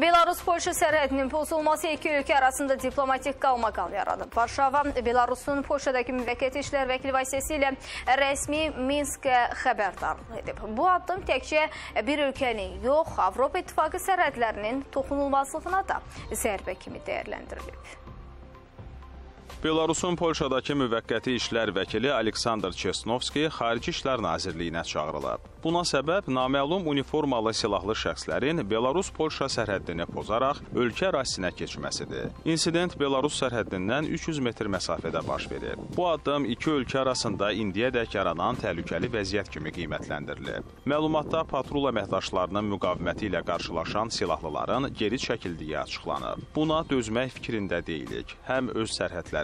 Belarus-Polşa sərhədinin pozulması iki ölkə arasında diplomatik qalmaqal yaradıb. Varşava Belarusun Polşadakı müvəqqəti işlər vəkili vasitəsilə rəsmi Minskə xəbərdarlıq edib. Bu addım təkcə bir ölkənin yox, Avropa İttifaqı sərhədlərinin toxunulmazlığına da zərbə kimi dəyərləndirilib. Belarusun Polşadakı müvəqqəti işlər vəkili Aleksandr Çesnovski Xarici İşlər Nazirliyinə çağırılıb. Buna səbəb naməlum uniformalı silahlı şəxslərin Belarus-Polşa sərhəddini pozaraq ölkə ərazisinə keçməsidir. İnsident Belarus sərhəddindən 300 metr məsafədə baş verir. Bu addım iki ölkə arasında indiyədək yaranan təhlükəli vəziyyət kimi qiymətləndirilib. Məlumatda patrul əməkdaşlarının müqaviməti ilə qarşılaşan silahlıların geri çəkildiyi açıqlanıb. Buna dözmək fikrində deyilik. Həm öz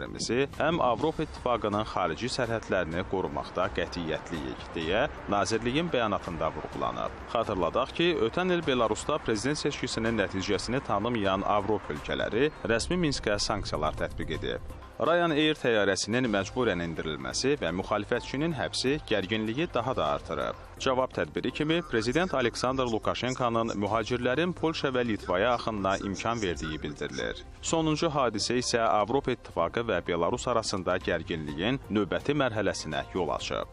sərhədlərimizi, həm Avropa İttifaqının xarici sərhədlərini qorumaqda qətiyyətliyik, deyə Nazirliyin bəyanatında vurğulanıb. Xatırladaq ki, ötən il Belarusda prezident seçkisinin nəticəsini tanımayan Avropa ölkələri rəsmi Minskə sanksiyalar tətbiq edib. Ryan Air təyyarəsinin məcburən endirilməsi və müxalifətçinin həbsi gərginliyi daha da artırıb. Cavab tədbiri kimi prezident Aleksandr Lukashenkonun mühacirlərin Polşa və Litvaya axınına imkan verdiyi bildirilir. Sonuncu hadisə isə Avropa İttifaqı və Belarus arasında gərginliyin növbəti mərhələsinə yol açıb.